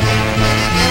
Música